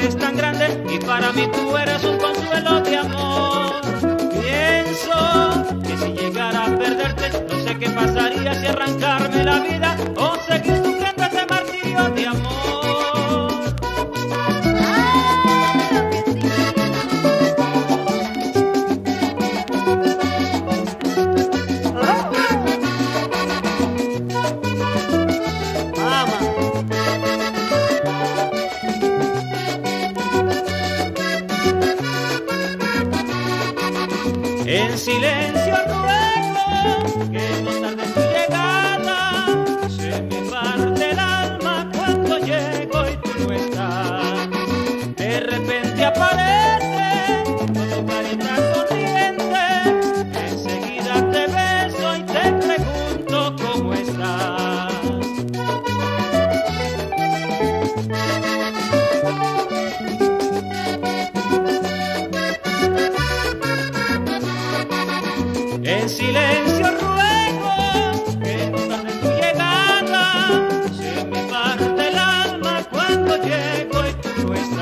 es tan grande y para mí tú eres un consuelo de amor. Pienso que si llegara a perderte, no sé qué pasaría si arrancarme la vida En silencio ruego que no tarde tu llegada. Se me parte el alma cuando llego y tú no estás. De repente aparece En silencio ruego que tarde tu llegada. Se me parte el alma cuando llego y tú no estás.